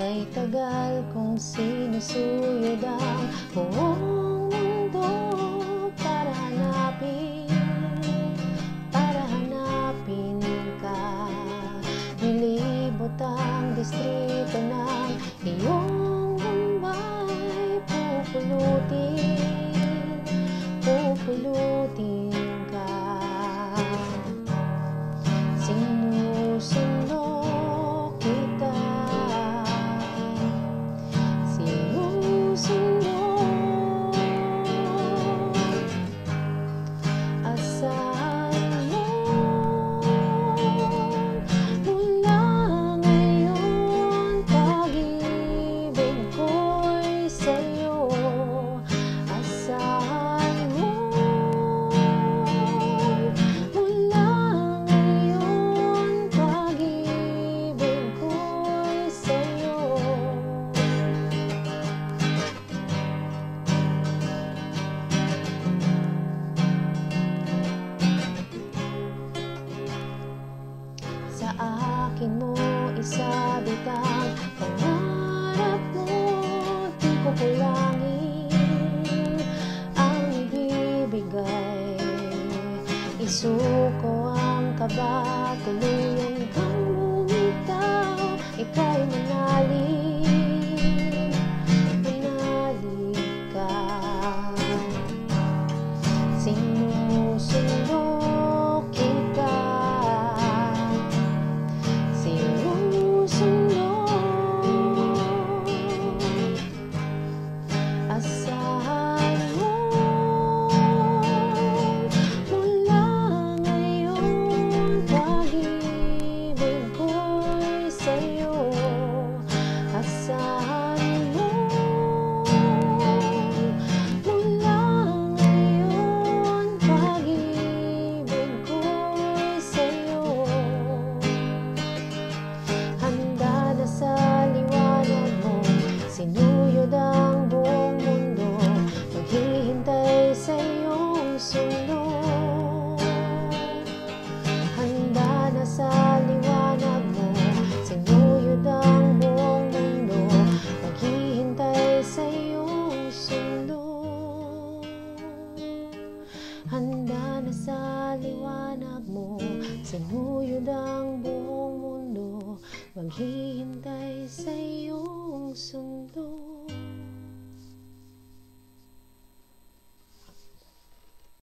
Ay tagal kong sinusuyod ang buong mundo Para hanapin, para hanapin ka. Nilibot ang distrito ng iyong libertad. Sinuyod ang buong mundo Maghihintay